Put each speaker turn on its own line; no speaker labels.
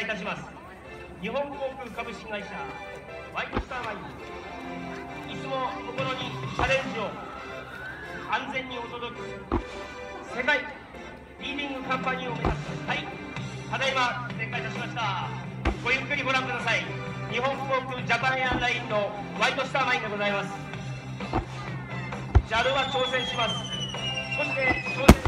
いたします。日本航空株式会社ワイトスターマインいつも心にチャレンジを安全にお届け世界リーディングカンパニーを目指すはいただいま展開いたしました。ごゆっくりご覧ください。日本航空ジャパンエアラインのワイトスターマインでございます。JAL は挑戦します。そして